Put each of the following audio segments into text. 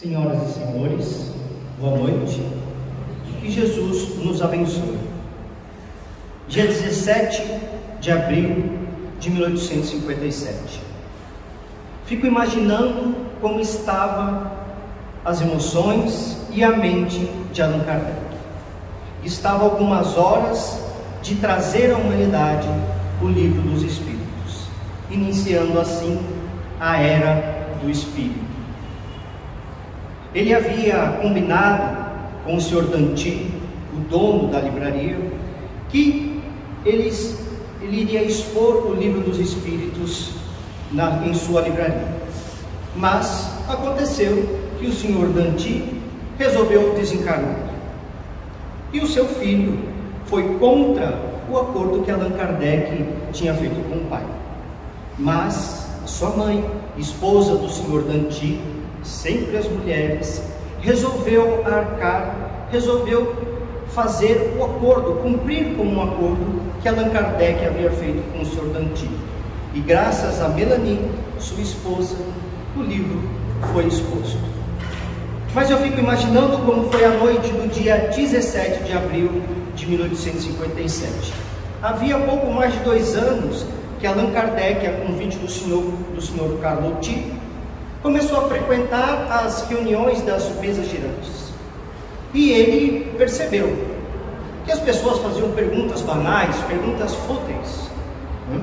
Senhoras e senhores, boa noite. Que Jesus nos abençoe. Dia 17 de abril de 1857. Fico imaginando como estavam as emoções e a mente de Allan Kardec. Estava algumas horas de trazer à humanidade o livro dos Espíritos, iniciando assim a era do Espírito. Ele havia combinado com o senhor Danti, o dono da livraria, que eles, ele iria expor o livro dos Espíritos na, em sua livraria. Mas aconteceu que o senhor Danti resolveu desencarnar. E o seu filho foi contra o acordo que Allan Kardec tinha feito com o pai. Mas sua mãe, esposa do senhor Danti, sempre as mulheres, resolveu arcar, resolveu fazer o acordo, cumprir com um acordo que Allan Kardec havia feito com o senhor Danti. E graças a Melanie, sua esposa, o livro foi exposto. Mas eu fico imaginando como foi a noite do dia 17 de abril de 1857. Havia pouco mais de dois anos que Allan Kardec, a convite do senhor, do senhor Carlotti, começou a frequentar as reuniões das mesas girantes. E ele percebeu que as pessoas faziam perguntas banais, perguntas fúteis. Né?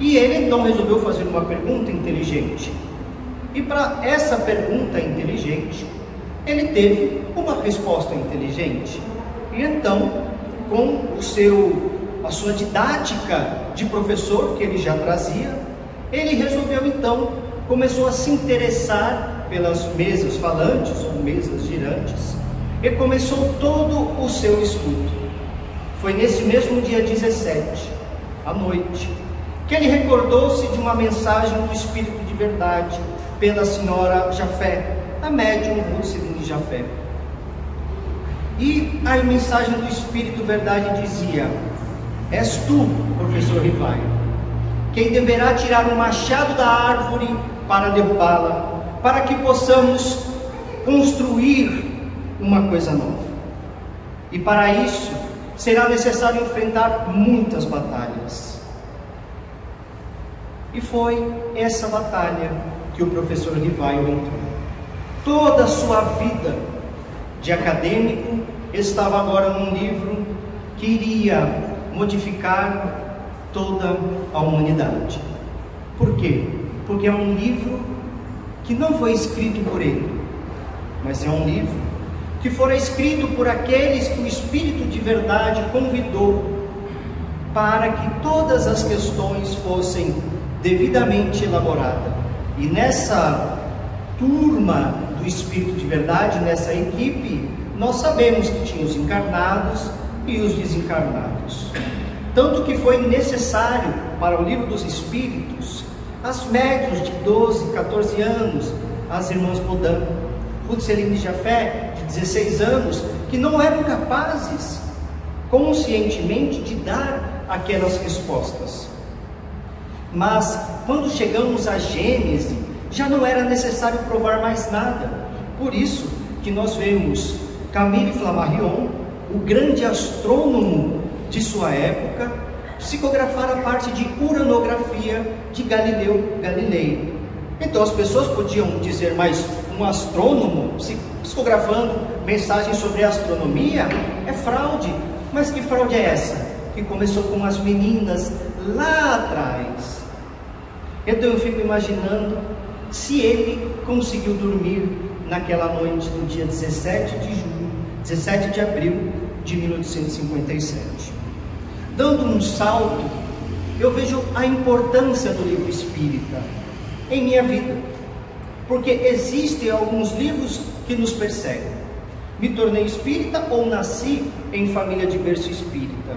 E ele então resolveu fazer uma pergunta inteligente. E para essa pergunta inteligente, ele teve uma resposta inteligente. E então, com o seu, a sua didática de professor que ele já trazia, ele resolveu então, começou a se interessar pelas mesas falantes ou mesas girantes, e começou todo o seu estudo. Foi nesse mesmo dia 17, à noite, que ele recordou-se de uma mensagem do Espírito de Verdade pela senhora Jafé, a médium Ruceline Jafé. E a mensagem do Espírito Verdade dizia: És tu, professor Rivai, quem deverá tirar o machado da árvore para derrubá-la, para que possamos construir uma coisa nova. E para isso será necessário enfrentar muitas batalhas. E foi essa batalha que o professor Rivai entrou. Toda a sua vida de acadêmico estava agora num livro que iria modificar toda a humanidade. Por quê? Porque é um livro que não foi escrito por ele, mas é um livro que fora escrito por aqueles que o Espírito de verdade convidou para que todas as questões fossem devidamente elaboradas. E nessa turma do Espírito de verdade, nessa equipe, nós sabemos que tinha os encarnados e os desencarnados. Tanto que foi necessário para o livro dos Espíritos, as médios de 12, 14 anos, as irmãs Bodan, Ruth Celine Jafé, de 16 anos, que não eram capazes conscientemente de dar aquelas respostas. Mas quando chegamos à Gênese, já não era necessário provar mais nada. Por isso que nós vemos Camille Flammarion, o grande astrônomo de sua época, psicografar a parte de uranografia de Galileu Galilei. Então as pessoas podiam dizer, mas um astrônomo psicografando mensagens sobre astronomia é fraude. Mas que fraude é essa? Que começou com as meninas lá atrás. Então eu fico imaginando se ele conseguiu dormir naquela noite do dia 17 de julho, 17 de abril de 1857. Dando um salto, eu vejo a importância do livro espírita em minha vida, porque existem alguns livros que nos perseguem. Me tornei espírita ou nasci em família de berço espírita.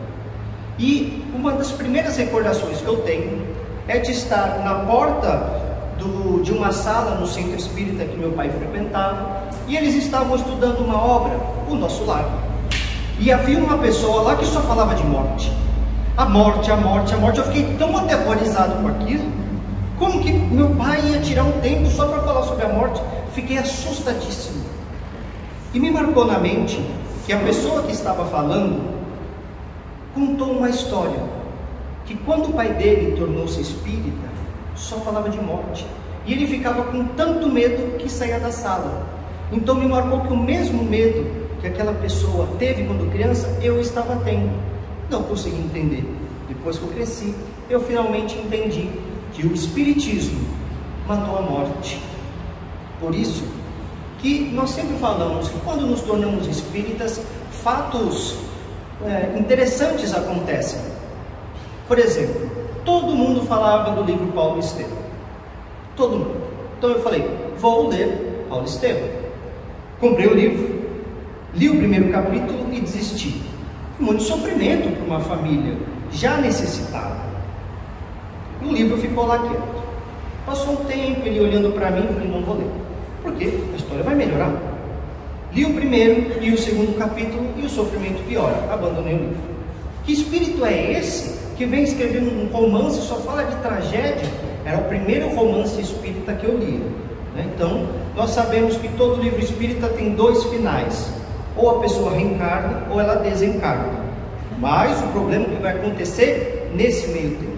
E uma das primeiras recordações que eu tenho é de estar na porta do, de uma sala no centro espírita que meu pai frequentava, e eles estavam estudando uma obra, o nosso lar. E havia uma pessoa lá que só falava de morte. A morte, a morte, a morte. Eu fiquei tão aterrorizado com aquilo. Como que meu pai ia tirar um tempo só para falar sobre a morte? fiquei assustadíssimo. E me marcou na mente que a pessoa que estava falando contou uma história que quando o pai dele tornou-se espírita, só falava de morte. E ele ficava com tanto medo que saía da sala. Então me marcou que o mesmo medo que aquela pessoa teve quando criança, eu estava tendo. Não consegui entender. Depois que eu cresci, eu finalmente entendi que o Espiritismo matou a morte. Por isso que nós sempre falamos que quando nos tornamos espíritas, fatos é, interessantes acontecem. Por exemplo, todo mundo falava do livro Paulo Estevam. Todo mundo. Então eu falei, vou ler Paulo Estevam. Comprei o livro, li o primeiro capítulo e desisti. Muito sofrimento para uma família já necessitada. O livro ficou lá quieto. Passou um tempo, ele olhando para mim, falei, não vou ler. Porque a história vai melhorar. Li o primeiro e o segundo capítulo e o sofrimento piora. Abandonei o livro. Que espírito é esse que vem escrevendo um romance e só fala de tragédia? Era o primeiro romance espírita que eu li. Né? Então, nós sabemos que todo livro espírita tem dois finais: ou a pessoa reencarna ou ela desencarna. Mas o problema que vai acontecer nesse meio tempo.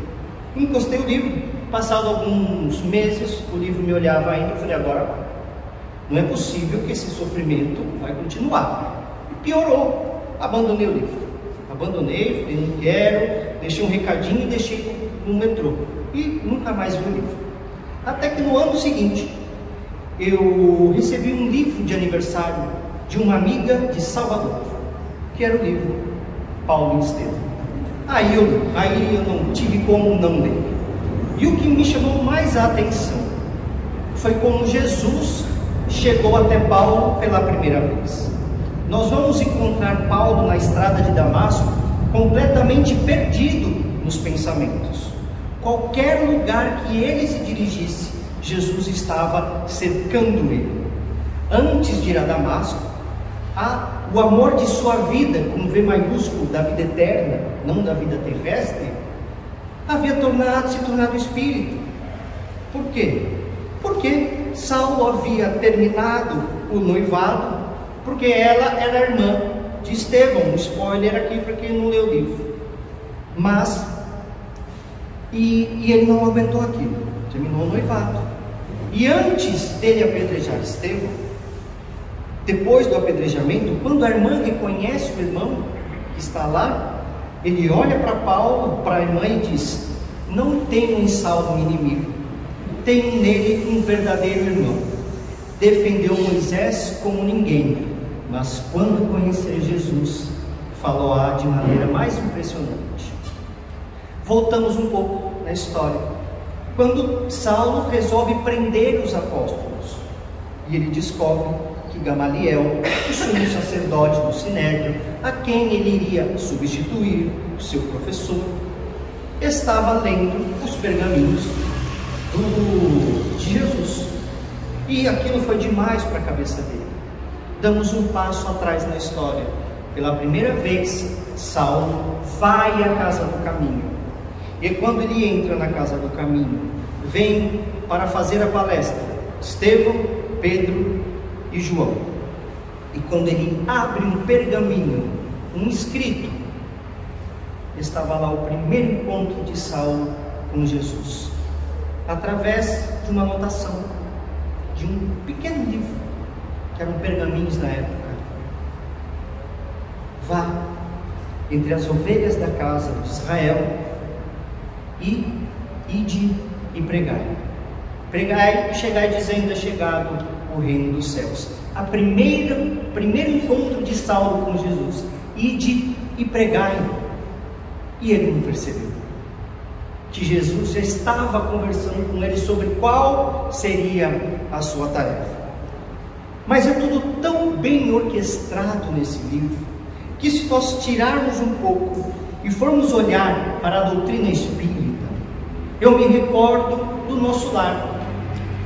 Encostei o livro, passado alguns meses, o livro me olhava ainda, eu falei, agora. Não é possível que esse sofrimento vai continuar. E piorou. Abandonei o livro. Abandonei, falei, não quero, deixei um recadinho e deixei no metrô. E nunca mais vi o livro. Até que no ano seguinte, eu recebi um livro de aniversário de uma amiga de Salvador, que era o livro Paulo e Estevam. Aí eu, aí eu não tive como não ler. E o que me chamou mais a atenção foi como Jesus chegou até Paulo pela primeira vez. Nós vamos encontrar Paulo na estrada de Damasco completamente perdido nos pensamentos. Qualquer lugar que ele se dirigisse, Jesus estava cercando ele. Antes de ir a Damasco, a, o amor de sua vida, com V maiúsculo, da vida eterna, não da vida terrestre, havia tornado, se tornado espírito. Por quê? Porque Saulo havia terminado o noivado, porque ela era irmã de Estevão. Um spoiler aqui para quem não leu o livro. Mas, e, e ele não aguentou aquilo, terminou o noivado. E antes dele apedrejar Estevão, depois do apedrejamento, quando a irmã reconhece o irmão que está lá, ele olha para Paulo, para a irmã e diz: Não tenho em Saulo um inimigo, tenho nele um verdadeiro irmão. Defendeu Moisés como ninguém, mas quando conhecer Jesus, falou-a de maneira mais impressionante. Voltamos um pouco na história. Quando Saulo resolve prender os apóstolos, e ele descobre que Gamaliel, o sumo sacerdote do Sinédrio, a quem ele iria substituir, o seu professor, estava lendo os pergaminhos do, de Jesus. E aquilo foi demais para a cabeça dele. Damos um passo atrás na história. Pela primeira vez, Saulo vai à casa do caminho. E quando ele entra na casa do caminho, vem para fazer a palestra Estevão, Pedro e João. E quando ele abre um pergaminho, um escrito, estava lá o primeiro encontro de Saulo com Jesus através de uma anotação de um pequeno livro, que eram pergaminhos da época. Vá entre as ovelhas da casa de Israel e ide e pregai. Pregai e chegai dizendo é chegado o reino dos céus. A primeira, primeiro encontro de Saulo com Jesus. Ide e pregai. E ele não percebeu que Jesus já estava conversando com ele sobre qual seria a sua tarefa. Mas é tudo tão bem orquestrado nesse livro que, se nós tirarmos um pouco e formos olhar para a doutrina espírita, eu me recordo do nosso lar.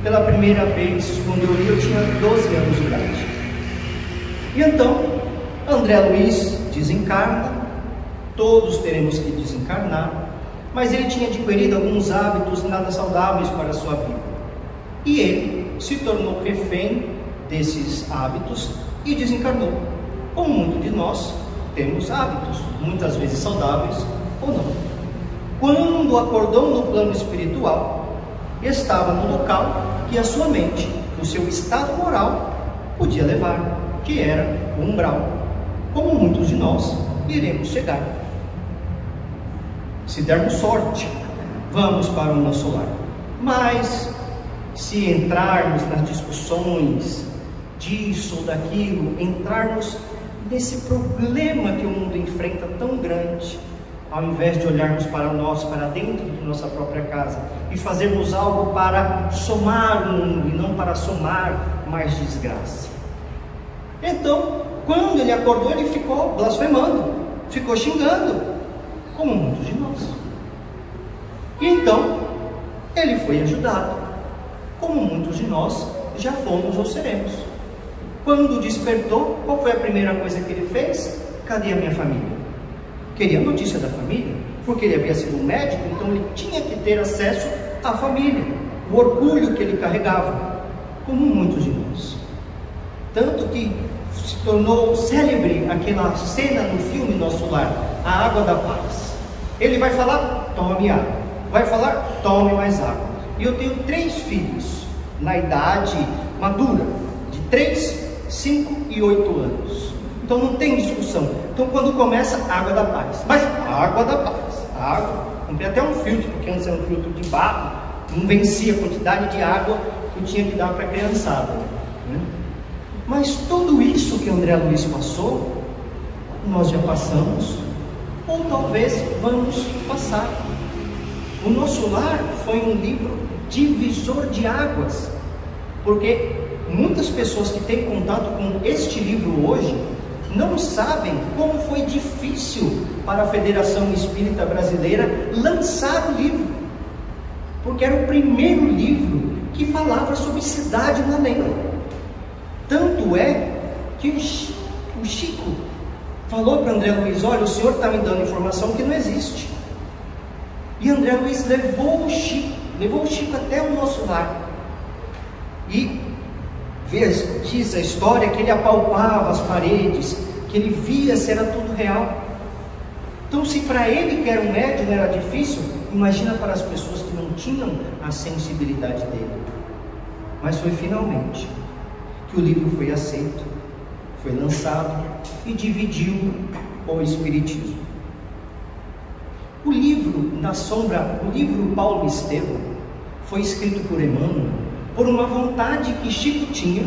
Pela primeira vez, quando eu li, eu tinha 12 anos de idade. E então, André Luiz desencarna, todos teremos que desencarnar, mas ele tinha adquirido alguns hábitos nada saudáveis para a sua vida. E ele se tornou refém desses hábitos e desencarnou. Como muitos de nós temos hábitos, muitas vezes saudáveis ou não. Quando acordou no plano espiritual, estava no local que a sua mente, o seu estado moral, podia levar, que era o umbral, como muitos de nós iremos chegar. Se dermos sorte, vamos para o nosso lar. Mas, se entrarmos nas discussões disso ou daquilo, entrarmos nesse problema que o mundo enfrenta tão grande, ao invés de olharmos para nós, para dentro de nossa própria casa e fazermos algo para somar o mundo e não para somar mais desgraça. Então, quando ele acordou, ele ficou blasfemando, ficou xingando, como muitos de nós. E então, ele foi ajudado, como muitos de nós já fomos ou seremos. Quando despertou, qual foi a primeira coisa que ele fez? Cadê a minha família? Queria notícia da família, porque ele havia sido um médico, então ele tinha que ter acesso à família, o orgulho que ele carregava, como muitos de nós. Tanto que se tornou célebre aquela cena no filme Nosso Lar, a água da paz. Ele vai falar, tome água. Vai falar, tome mais água. E eu tenho três filhos, na idade madura, de 3, 5 e 8 anos. Então não tem discussão. Então quando começa, água da paz. Mas água da paz, água. Comprei até um filtro, porque antes era um filtro de barro, não vencia a quantidade de água que eu tinha que dar para a criançada. Né? Mas tudo isso que André Luiz passou, nós já passamos, ou talvez vamos passar. O nosso lar foi um livro divisor de águas, porque muitas pessoas que têm contato com este livro hoje não sabem como foi difícil para a Federação Espírita Brasileira lançar o livro, porque era o primeiro livro que falava sobre cidade na lei. Tanto é que o Chico falou para André Luiz: Olha, o senhor está me dando informação que não existe. E André Luiz levou o Chico, levou o Chico até o nosso lar. E diz a história que ele apalpava as paredes, que ele via se era tudo real. Então, se para ele que era um médium era difícil, imagina para as pessoas que não tinham a sensibilidade dele. Mas foi finalmente que o livro foi aceito, foi lançado e dividiu o Espiritismo. O livro Na Sombra, o livro Paulo Estevam, foi escrito por Emmanuel por uma vontade que Chico tinha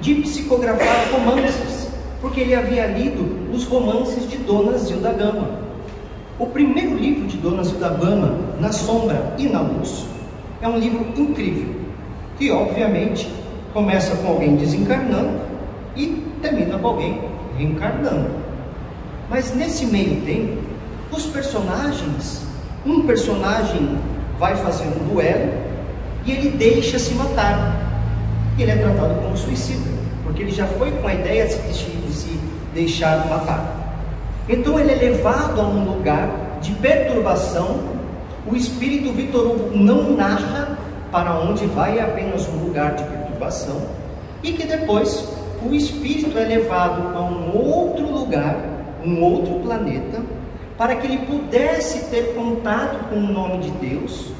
de psicografar romances, porque ele havia lido os romances de Dona Zilda Gama. O primeiro livro de Dona Zilda Gama, Na Sombra e na Luz, é um livro incrível, que obviamente Começa com alguém desencarnando e termina com alguém reencarnando. Mas nesse meio tempo, os personagens, um personagem vai fazer um duelo e ele deixa se matar. Ele é tratado como suicida, porque ele já foi com a ideia de se, de se deixar matar. Então ele é levado a um lugar de perturbação. O espírito Vitor Hugo não narra para onde vai, é apenas um lugar de perturbação, e que depois o espírito é levado a um outro lugar, um outro planeta, para que ele pudesse ter contato com o nome de Deus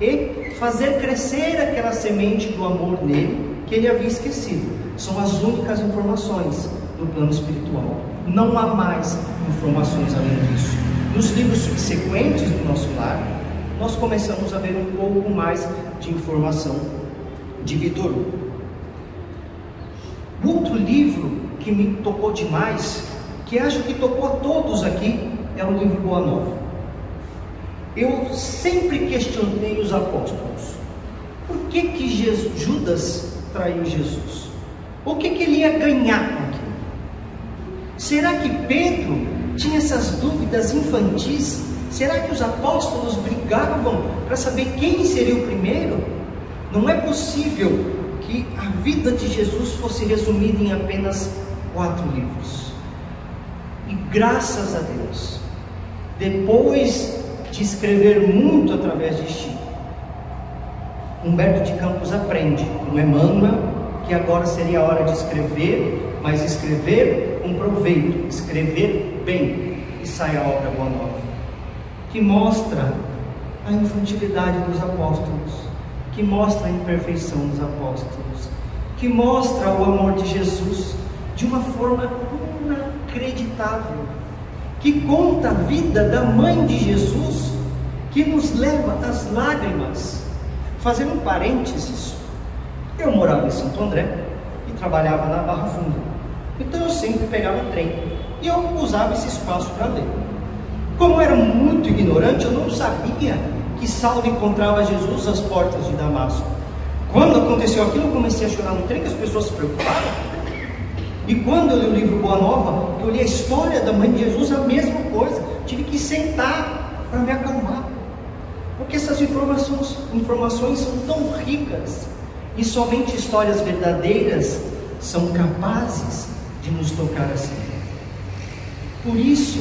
e fazer crescer aquela semente do amor nele que ele havia esquecido. São as únicas informações do plano espiritual. Não há mais informações além disso. Nos livros subsequentes do nosso lar, nós começamos a ver um pouco mais de informação de Vitor. Outro livro que me tocou demais, que acho que tocou a todos aqui, é o livro Boa Nova. Eu sempre questionei os apóstolos. Por que que Jesus, Judas traiu Jesus? O que que ele ia ganhar com aquilo? Será que Pedro tinha essas dúvidas infantis? Será que os apóstolos brigavam para saber quem seria o primeiro? Não é possível que a vida de Jesus fosse resumida em apenas quatro livros. E graças a Deus, depois de escrever muito através de Chico, Humberto de Campos aprende com Emmanuel que agora seria a hora de escrever, mas escrever com proveito, escrever bem, e sai a obra Boa Nova, que mostra a infantilidade dos apóstolos, que mostra a imperfeição dos apóstolos, que mostra o amor de Jesus de uma forma inacreditável, que conta a vida da mãe de Jesus, que nos leva às lágrimas. Fazendo um parênteses, eu morava em Santo André e trabalhava na Barra Funda, então eu sempre pegava o trem e eu usava esse espaço para ler. Como era muito ignorante, eu não sabia que Saulo encontrava Jesus às portas de Damasco. Quando aconteceu aquilo, eu comecei a chorar no trem, que as pessoas se preocuparam. E quando eu li o livro Boa Nova, eu li a história da mãe de Jesus, a mesma coisa. Tive que sentar para me acalmar. Porque essas informações, informações são tão ricas. E somente histórias verdadeiras são capazes de nos tocar assim. Por isso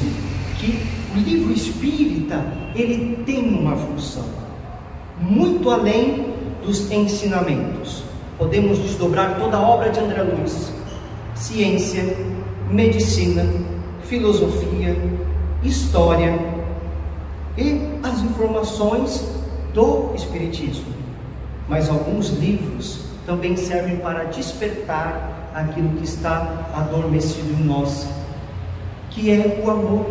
que o livro espírita, ele tem uma função muito além dos ensinamentos. Podemos desdobrar toda a obra de André Luiz: ciência, medicina, filosofia, história e as informações do espiritismo. Mas alguns livros também servem para despertar aquilo que está adormecido em nós, que é o amor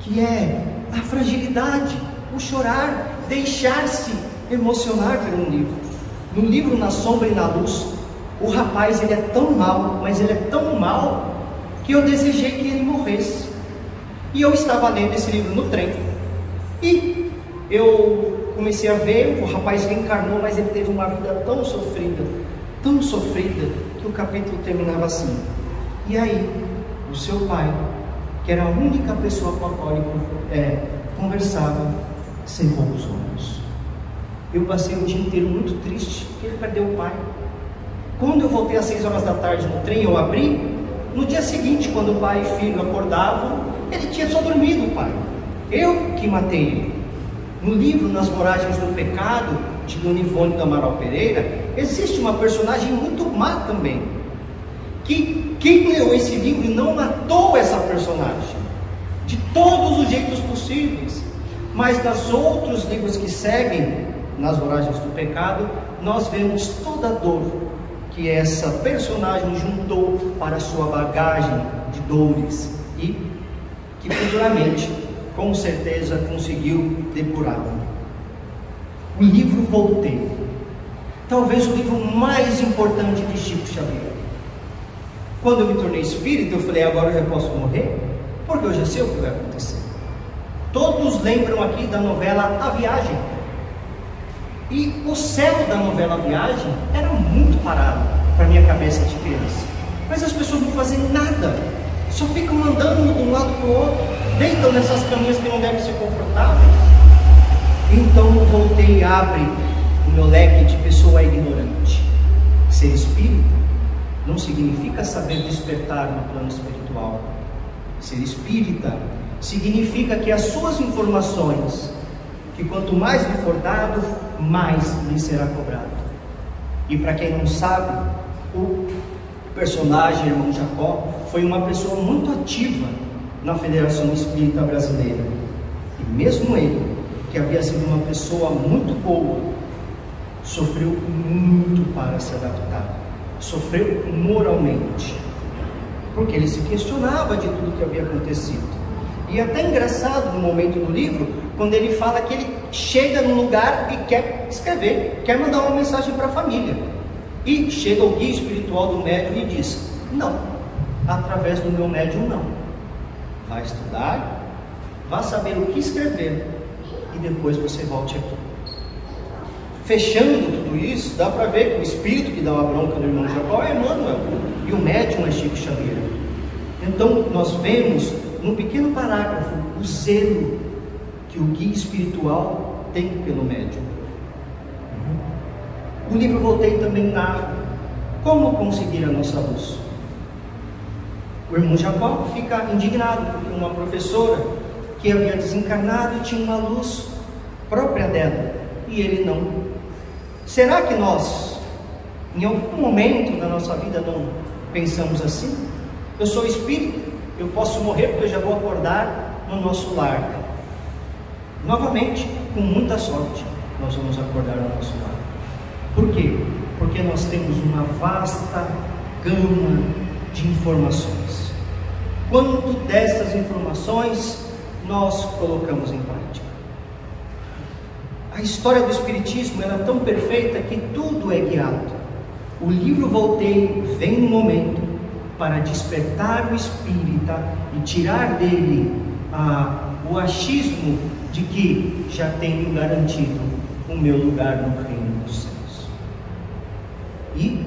que é a fragilidade, o chorar, deixar-se emocionar por um livro. No livro Na Sombra e na Luz, o rapaz ele é tão mal, mas ele é tão mal que eu desejei que ele morresse. E eu estava lendo esse livro no trem. E eu comecei a ver, o rapaz reencarnou, mas ele teve uma vida tão sofrida, tão sofrida, que o capítulo terminava assim. E aí, o seu pai que era a única pessoa com a qual ele é, conversava, cerrou os olhos. Eu passei o dia inteiro muito triste, porque ele perdeu o pai. Quando eu voltei às seis horas da tarde no trem, eu abri. No dia seguinte, quando o pai e filho acordavam, ele tinha só dormido, pai. Eu que matei ele. No livro Nas Moragens do Pecado, de Dona Ivone do Amaral Pereira, existe uma personagem muito má também, que quem leu esse livro não matou essa personagem de todos os jeitos possíveis, mas nas outros livros que seguem, nas Oragens do Pecado, nós vemos toda a dor que essa personagem juntou para sua bagagem de dores e que futuramente, com certeza, conseguiu depurar. O livro Voltei, talvez o livro mais importante de Chico Xavier. Quando eu me tornei espírita, eu falei, agora eu já posso morrer? Porque eu já sei o que vai acontecer. Todos lembram aqui da novela A Viagem. E o céu da novela Viagem era muito parado para minha cabeça de criança. Mas as pessoas não fazem nada, só ficam andando de um lado para o outro, deitam nessas caminhas que não devem ser confortáveis. Então eu voltei e abre o meu leque de pessoa ignorante. Ser espírita não significa saber despertar no plano espiritual. Ser espírita significa que as suas informações, que quanto mais lhe for dado, mais lhe será cobrado. E para quem não sabe, o personagem irmão Jacó foi uma pessoa muito ativa na Federação Espírita Brasileira. E mesmo ele, que havia sido uma pessoa muito boa, sofreu muito para se adaptar sofreu moralmente, porque ele se questionava de tudo que havia acontecido. E é até engraçado no momento do livro, quando ele fala que ele chega num lugar e quer escrever, quer mandar uma mensagem para a família. E chega o guia espiritual do médium e diz: Não, através do meu médium, não. Vai estudar, vá saber o que escrever e depois você volte aqui fechando tudo isso, dá para ver que o espírito que dá uma bronca no irmão Jacó é Emmanuel e o médium é Chico Xavier. Então, nós vemos num pequeno parágrafo o zelo que o guia espiritual tem pelo médium. O livro Voltei também narra como conseguir a nossa luz. O irmão Jacó fica indignado porque uma professora que havia desencarnado tinha uma luz própria dela e ele não Será que nós, em algum momento da nossa vida, não pensamos assim? Eu sou espírito, eu posso morrer porque eu já vou acordar no nosso lar. Novamente, com muita sorte, nós vamos acordar no nosso lar. Por quê? Porque nós temos uma vasta gama de informações. Quanto dessas informações nós colocamos em prática? A história do Espiritismo é tão perfeita que tudo é guiado. O livro Voltei vem no momento para despertar o espírita e tirar dele ah, o achismo de que já tenho garantido o meu lugar no reino dos céus. E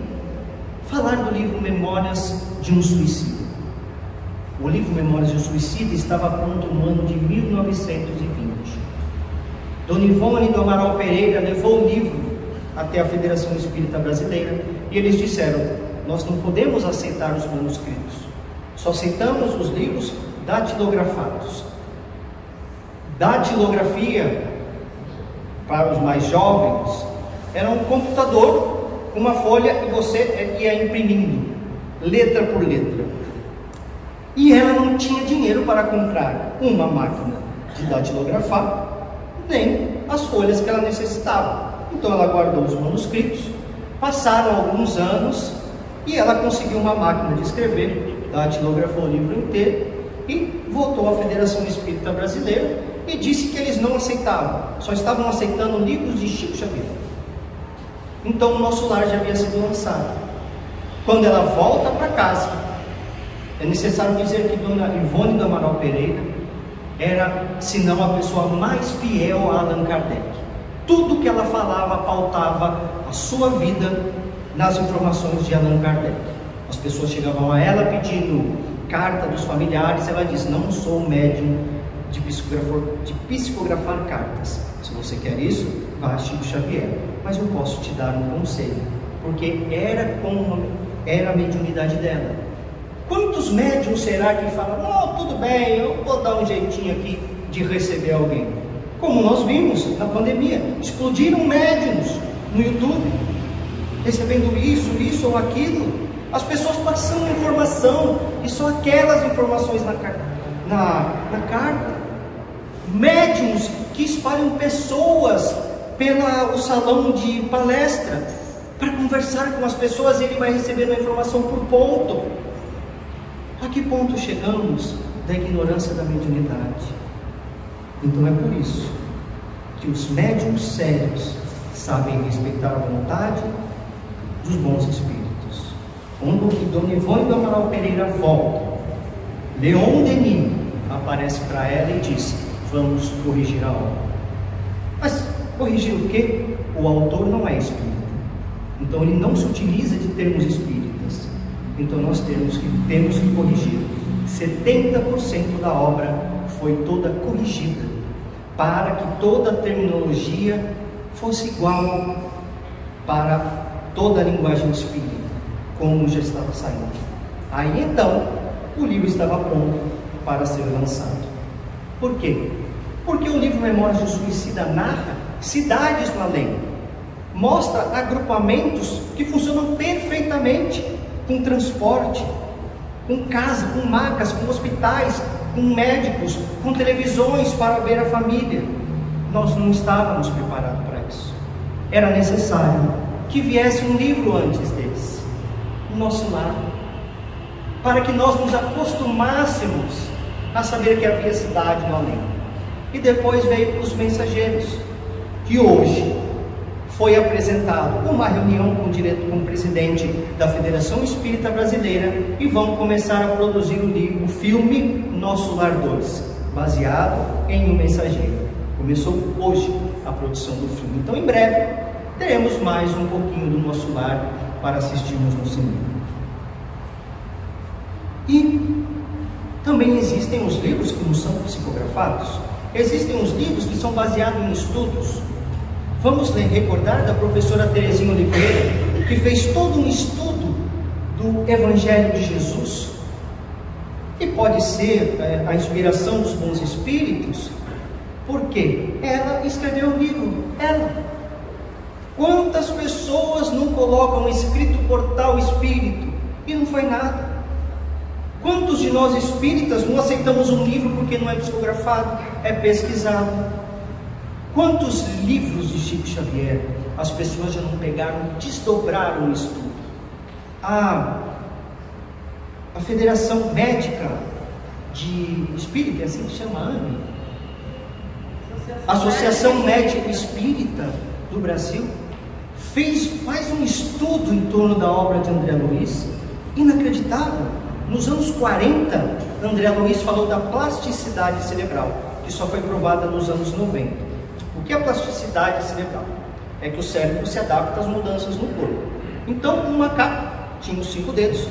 falar do livro Memórias de um Suicida. O livro Memórias de um Suicida estava pronto no ano de 1920. Dona Ivone do Amaral Pereira levou o livro até a Federação Espírita Brasileira e eles disseram: Nós não podemos aceitar os manuscritos, só aceitamos os livros datilografados. Datilografia, para os mais jovens, era um computador com uma folha e você ia imprimindo, letra por letra. E ela não tinha dinheiro para comprar uma máquina de datilografar, nem as folhas que ela necessitava. Então ela guardou os manuscritos, passaram alguns anos e ela conseguiu uma máquina de escrever, datilografou o livro inteiro e voltou à Federação Espírita Brasileira e disse que eles não aceitavam, só estavam aceitando livros de Chico Xavier. Então o nosso lar já havia sido lançado. Quando ela volta para casa, é necessário dizer que Dona Ivone do Amaral Pereira era, se não a pessoa mais fiel a Allan Kardec. Tudo que ela falava pautava a sua vida nas informações de Allan Kardec. As pessoas chegavam a ela pedindo carta dos familiares, ela diz: Não sou médium de psicografar, de psicografar cartas. Se você quer isso, vá a Chico Xavier. Mas eu posso te dar um conselho, porque era como era a mediunidade dela. Quantos médiums será que falam, oh, tudo bem, eu vou dar um jeitinho aqui de receber alguém? Como nós vimos na pandemia, explodiram médiums no YouTube, recebendo isso, isso ou aquilo. As pessoas passando informação e só aquelas informações na, na, na carta médiums que espalham pessoas pelo salão de palestra para conversar com as pessoas ele vai recebendo a informação por ponto. A que ponto chegamos da ignorância da mediunidade? Então é por isso que os médiums sérios sabem respeitar a vontade dos bons espíritos. Quando que Dona Ivone do Amaral Pereira volta, Leon Denis aparece para ela e diz: vamos corrigir a obra. Mas corrigir o quê? O autor não é espírita. Então ele não se utiliza de termos espíritas. Então nós temos que, temos que corrigir. 70% da obra foi toda corrigida para que toda a terminologia fosse igual para toda a linguagem espírita, como já estava saindo. Aí então o livro estava pronto para ser lançado. Por quê? Porque o livro Memórias de Suicida narra cidades no além, mostra agrupamentos que funcionam perfeitamente com transporte, com casa, com macas, com hospitais, com médicos, com televisões para ver a família. Nós não estávamos preparados para isso. Era necessário que viesse um livro antes deles, o nosso lar, para que nós nos acostumássemos a saber que havia cidade no além. E depois veio os mensageiros, que hoje foi apresentado uma reunião com o, diretor, com o presidente da Federação Espírita Brasileira e vão começar a produzir o, livro, o filme Nosso Lar 2, baseado em um mensageiro. Começou hoje a produção do filme. Então, em breve, teremos mais um pouquinho do nosso lar para assistirmos no cinema. E também existem os livros que não são psicografados. Existem os livros que são baseados em estudos. Vamos recordar da professora Terezinha Oliveira, que fez todo um estudo do Evangelho de Jesus. E pode ser é, a inspiração dos bons espíritos, porque ela escreveu o livro, ela. Quantas pessoas não colocam escrito portal espírito e não foi nada? Quantos de nós espíritas não aceitamos um livro porque não é psicografado, é pesquisado? Quantos livros de Chico Xavier as pessoas já não pegaram desdobraram o estudo? A, a Federação Médica de Espírita, é assim que chama, AME? Associação Médico Espírita do Brasil, fez, faz um estudo em torno da obra de André Luiz, inacreditável nos anos 40, André Luiz falou da plasticidade cerebral, que só foi provada nos anos 90. O que é plasticidade cerebral? É que o cérebro se adapta às mudanças no corpo. Então, um macaco tinha os cinco dedos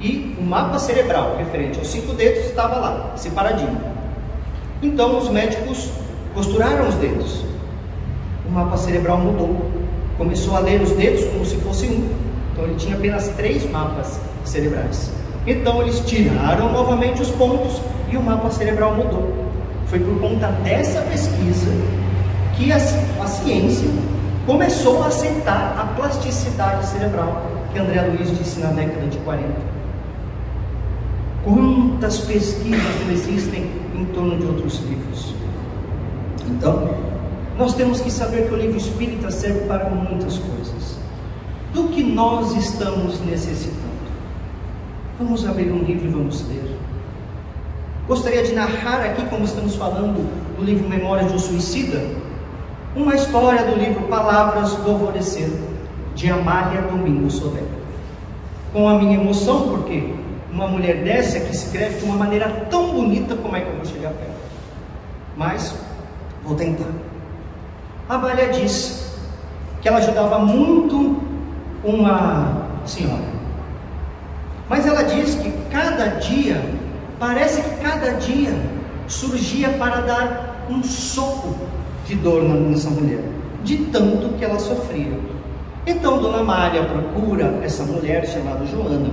e o mapa cerebral referente aos cinco dedos estava lá, separadinho. Então, os médicos costuraram os dedos. O mapa cerebral mudou. Começou a ler os dedos como se fosse um. Então, ele tinha apenas três mapas cerebrais. Então eles tiraram novamente os pontos e o mapa cerebral mudou. Foi por conta dessa pesquisa que a, a ciência começou a aceitar a plasticidade cerebral que André Luiz disse na década de 40. Quantas pesquisas existem em torno de outros livros? Então, nós temos que saber que o livro espírita serve para muitas coisas. Do que nós estamos necessitando? Vamos abrir um livro e vamos ler. Gostaria de narrar aqui, como estamos falando do livro Memórias de um Suicida, uma história do livro Palavras do Alvorecer, de Amália Domingos Soler. Com a minha emoção, porque uma mulher dessa que escreve de uma maneira tão bonita, como é que eu vou chegar perto? Mas vou tentar. A Amália diz que ela ajudava muito uma senhora mas ela diz que cada dia, parece que cada dia surgia para dar um soco de dor nessa mulher, de tanto que ela sofria. Então Dona Maria procura essa mulher chamada Joana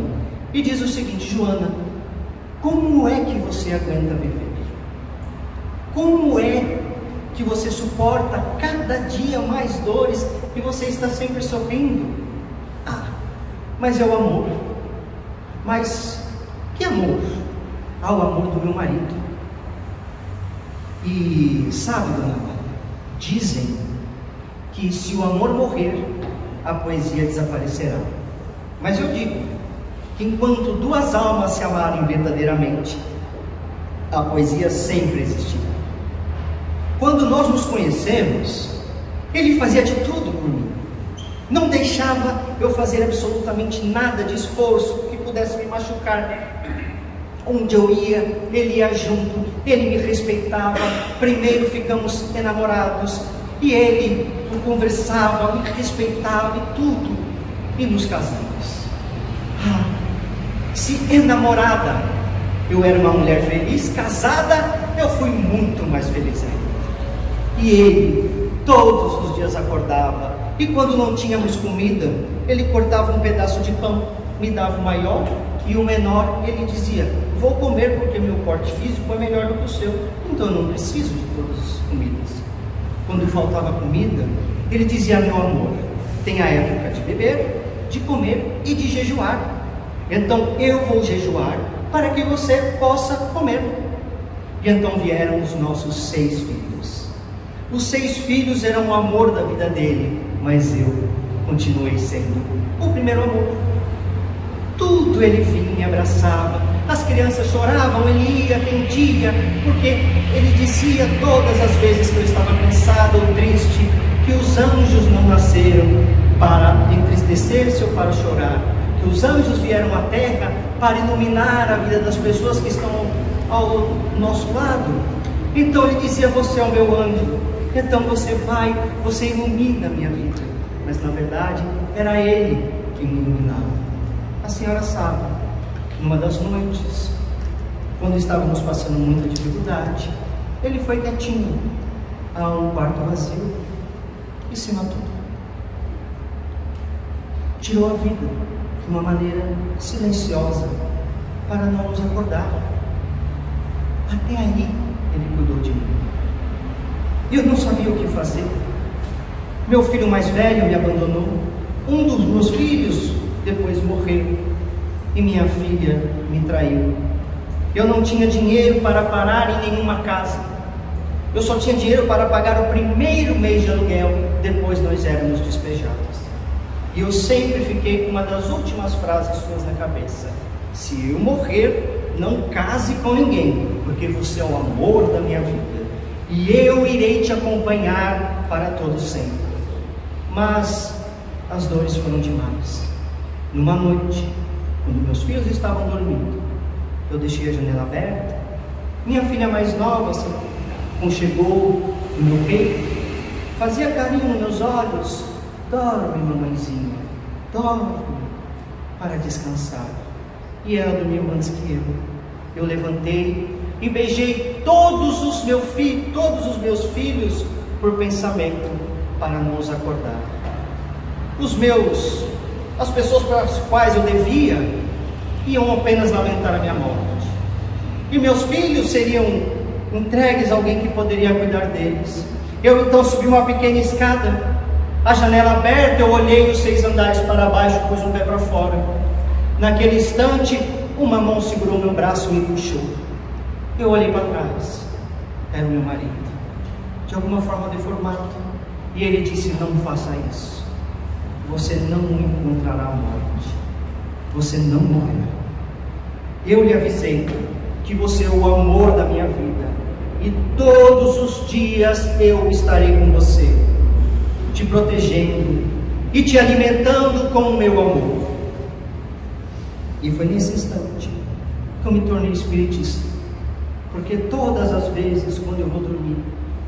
e diz o seguinte: Joana, como é que você aguenta viver? Como é que você suporta cada dia mais dores e você está sempre sorrindo? Ah, mas é o amor. Mas que amor? Ao amor do meu marido. E sabe, dona dizem que se o amor morrer, a poesia desaparecerá. Mas eu digo que enquanto duas almas se amarem verdadeiramente, a poesia sempre existirá. Quando nós nos conhecemos, ele fazia de tudo por mim. Não deixava eu fazer absolutamente nada de esforço pudesse me machucar. Onde eu ia, ele ia junto, ele me respeitava. Primeiro ficamos enamorados e ele conversava, me respeitava e tudo. E nos casamos. Ah, se enamorada eu era uma mulher feliz, casada eu fui muito mais feliz ainda. E ele todos os dias acordava e quando não tínhamos comida, ele cortava um pedaço de pão, me dava o maior e o menor, ele dizia: Vou comer porque meu porte físico é melhor do que o seu, então eu não preciso de todas as comidas. Quando faltava comida, ele dizia: Meu amor, tem a época de beber, de comer e de jejuar. Então eu vou jejuar para que você possa comer. E então vieram os nossos seis filhos. Os seis filhos eram o amor da vida dele mas eu continuei sendo o primeiro amor. Tudo ele vinha, me abraçava, as crianças choravam, ele ia, atendia, porque ele dizia todas as vezes que eu estava cansado ou triste, que os anjos não nasceram para entristecer-se ou para chorar, que os anjos vieram à terra para iluminar a vida das pessoas que estão ao nosso lado. Então ele dizia: Você é o meu anjo, então você vai, você ilumina a minha vida. Mas na verdade era ele que me iluminava. Senhora sabe, numa das noites, quando estávamos passando muita dificuldade, ele foi quietinho a um quarto vazio e se matou. Tirou a vida de uma maneira silenciosa para não nos acordar. Até aí ele cuidou de mim. E eu não sabia o que fazer. Meu filho mais velho me abandonou. Um dos meus filhos depois morreu. E minha filha me traiu. Eu não tinha dinheiro para parar em nenhuma casa. Eu só tinha dinheiro para pagar o primeiro mês de aluguel, depois nós éramos despejados. E eu sempre fiquei com uma das últimas frases suas na cabeça: Se eu morrer, não case com ninguém, porque você é o amor da minha vida. E eu irei te acompanhar para todo sempre. Mas as dores foram demais. Numa noite, quando meus filhos estavam dormindo, eu deixei a janela aberta. Minha filha mais nova se conchegou no meu peito, fazia carinho nos meus olhos. Dorme, mamãezinha, dorme, para descansar. E ela dormiu antes que eu. Eu levantei e beijei todos os, meu fi, todos os meus filhos por pensamento, para não os acordar. Os meus, as pessoas para as quais eu devia, iam apenas lamentar a minha morte. E meus filhos seriam entregues a alguém que poderia cuidar deles. Eu então subi uma pequena escada, a janela aberta, eu olhei os seis andares para baixo, pus o pé para fora. Naquele instante, uma mão segurou meu braço e me puxou. Eu olhei para trás, era o meu marido, de alguma forma deformado, e ele disse: Não faça isso, você não encontrará morte, você não morrerá. Eu lhe avisei que você é o amor da minha vida. E todos os dias eu estarei com você, te protegendo e te alimentando com o meu amor. E foi nesse instante que eu me tornei espiritista, porque todas as vezes quando eu vou dormir,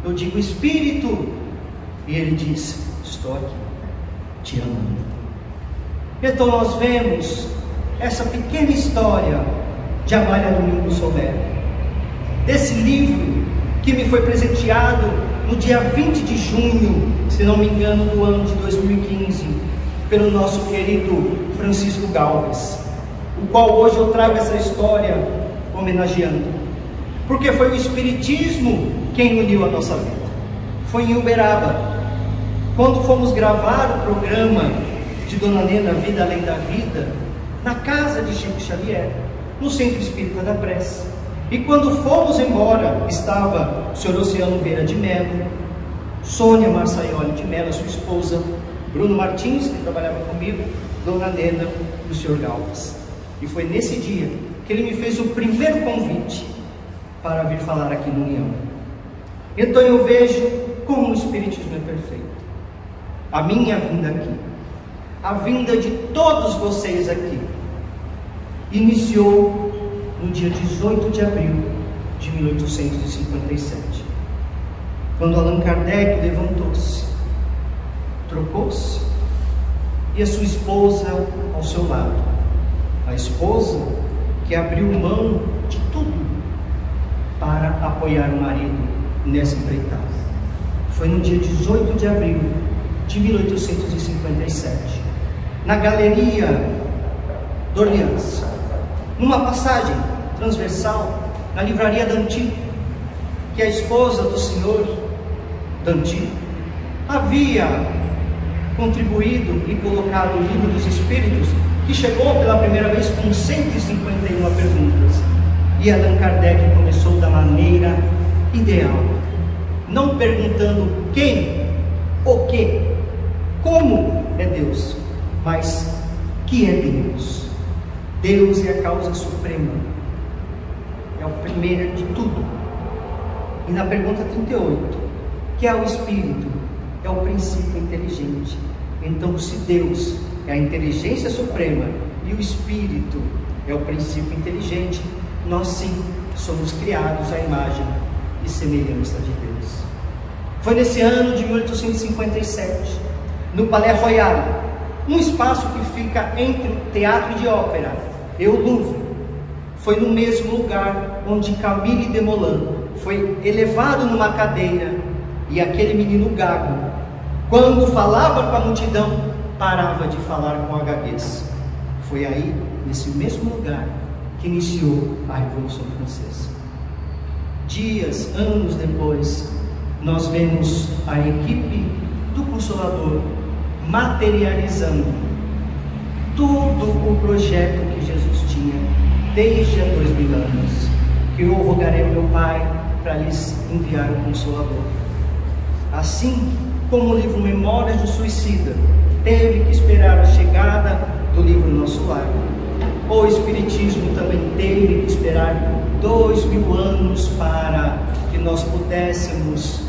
eu digo Espírito, e ele diz: Estou aqui, te amando. Então nós vemos essa pequena história de Amália Domingos Soler. Desse livro que me foi presenteado no dia 20 de junho, se não me engano, do ano de 2015, pelo nosso querido Francisco Galvez, o qual hoje eu trago essa história homenageando. Porque foi o Espiritismo quem uniu a nossa vida. Foi em Uberaba. Quando fomos gravar o programa de Dona Nena Vida Além da Vida, na casa de Chico Xavier no Centro Espírita da Prece. E quando fomos embora, estava o senhor Oceano Vieira de Mello, Sônia Marçaioli de Mello, sua esposa, Bruno Martins, que trabalhava comigo, Dona Nena e o senhor Galvas. E foi nesse dia que ele me fez o primeiro convite para vir falar aqui no União. Então eu vejo como o Espiritismo é perfeito. A minha vinda aqui, a vinda de todos vocês aqui, iniciou no dia 18 de abril de 1857, quando Allan Kardec levantou-se, trocou-se e a sua esposa ao seu lado. A esposa que abriu mão de tudo para apoiar o marido nessa empreitada. Foi no dia 18 de abril de 1857, na Galeria Dorleans, numa passagem transversal na livraria Danti, que a esposa do senhor Danti havia contribuído e colocado o livro dos Espíritos, que chegou pela primeira vez com 151 perguntas. E Allan Kardec começou da maneira ideal, não perguntando quem, o que, como é Deus, mas que é Deus. Deus é a causa suprema, é o primeiro de tudo. E na pergunta 38, que é o Espírito, é o princípio inteligente. Então, se Deus é a inteligência suprema e o Espírito é o princípio inteligente, nós sim somos criados à imagem e semelhança de Deus. Foi nesse ano de 1857, no Palais Royal, um espaço que fica entre teatro de ópera e o Louvre foi no mesmo lugar onde Camille Desmoulins foi elevado numa cadeira e aquele menino gago, quando falava com a multidão, parava de falar com a gaguez. Foi aí, nesse mesmo lugar, que iniciou a Revolução Francesa. Dias, anos depois, nós vemos a equipe do Consolador, materializando todo o projeto que Jesus tinha desde há dois mil anos, que eu rogarei ao meu Pai para lhes enviar o Consolador. Assim como o livro Memórias do Suicida teve que esperar a chegada do livro Nosso Lar, o Espiritismo também teve que esperar dois mil anos para que nós pudéssemos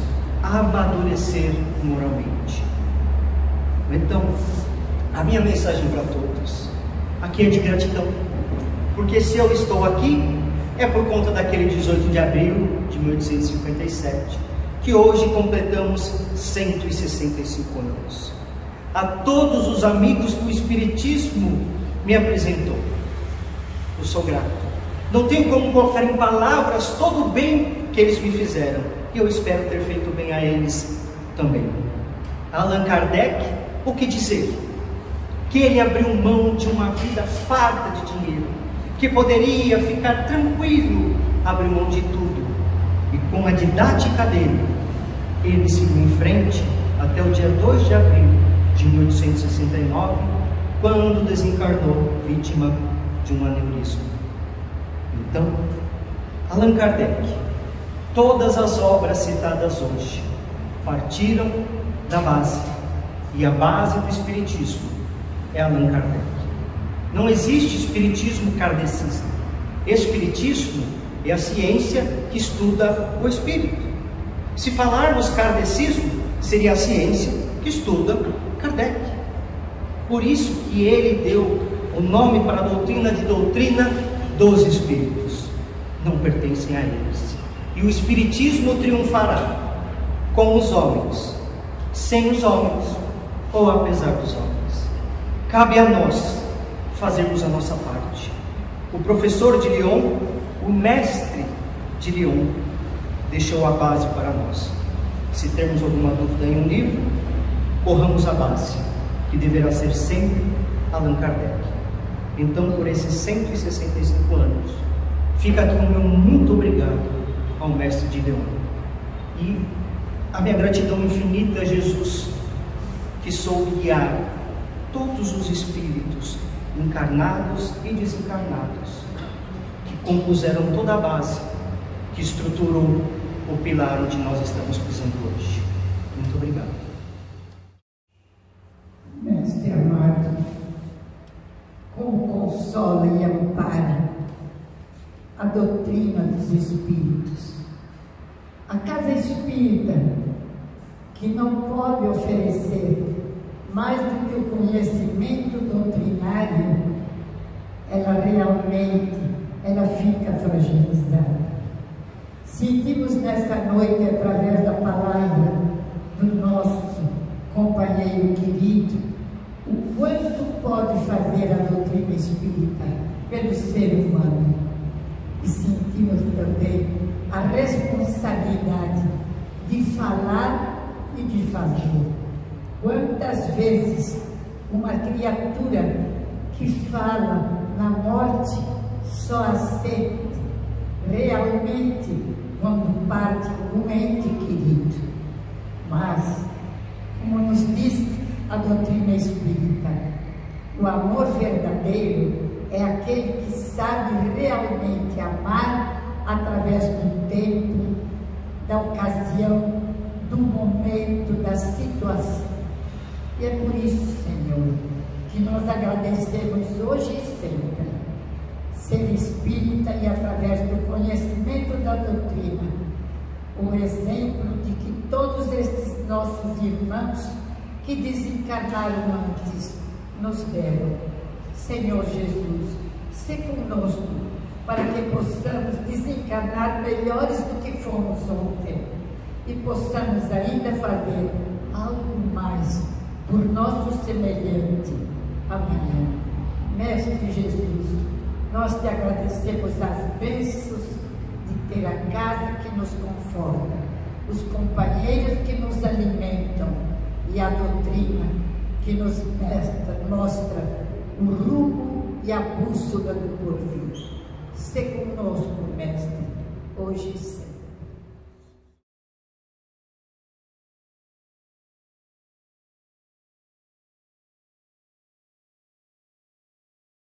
amadurecer moralmente. Então, a minha mensagem para todos aqui é de gratidão, porque se eu estou aqui é por conta daquele 18 de abril de 1857, que hoje completamos 165 anos. A todos os amigos que o Espiritismo me apresentou, eu sou grato. Não tenho como colocar em palavras todo o bem que eles me fizeram, e eu espero ter feito bem a eles também. Allan Kardec, o que dizer? Que ele abriu mão de uma vida farta de dinheiro, que poderia ficar tranquilo, abriu mão de tudo, e com a didática dele, ele seguiu em frente até o dia 2 de abril de 1869, quando desencarnou vítima de um aneurisma. Então, Allan Kardec, todas as obras citadas hoje partiram da base, e a base do Espiritismo é Allan Kardec. Não existe Espiritismo kardecista. Espiritismo é a ciência que estuda o Espírito. Se falarmos kardecismo, seria a ciência que estuda Kardec. Por isso que ele deu o nome para a doutrina de doutrina dos espíritos. Não pertencem a eles. E o espiritismo triunfará com os homens, sem os homens ou apesar dos homens. Cabe a nós fazermos a nossa parte. O professor de Lyon, o mestre de Lyon, deixou a base para nós. Se temos alguma dúvida em um livro, corramos a base, que deverá ser sempre Allan Kardec. Então, por esses 165 anos, fica aqui o meu muito obrigado ao mestre de Leão. E a minha gratidão infinita a Jesus, que soube guiar todos os espíritos, encarnados e desencarnados, que compuseram toda a base que estruturou o pilar onde nós estamos pisando hoje. Muito obrigado. Mestre amado, como consola e ampara a doutrina dos Espíritos. A casa espírita, que não pode oferecer mais do que o conhecimento doutrinário, ela realmente ela fica fragilizada. Sentimos nesta noite, através da palavra do nosso companheiro querido, o quanto pode fazer a doutrina espírita pelo ser humano. E sentimos também a responsabilidade de falar e de fazer. Quantas vezes uma criatura que fala na morte só aceita realmente quando parte um ente querido. Mas, como nos diz a doutrina espírita. O amor verdadeiro é aquele que sabe realmente amar através do tempo, da ocasião, do momento, da situação. E é por isso, Senhor, que nós agradecemos hoje e sempre ser espírita e através do conhecimento da doutrina, o exemplo de que todos estes nossos irmãos que desencarnaram antes nos deram. Senhor Jesus, se conosco para que possamos desencarnar melhores do que fomos ontem e possamos ainda fazer algo mais por nosso semelhante amanhã. Mestre Jesus, nós te agradecemos as bênçãos de ter a casa que nos conforta, os companheiros que nos alimentam, e a doutrina que nos mostra o rumo e a bússola do porvir. Se conosco, Mestre, hoje e sempre.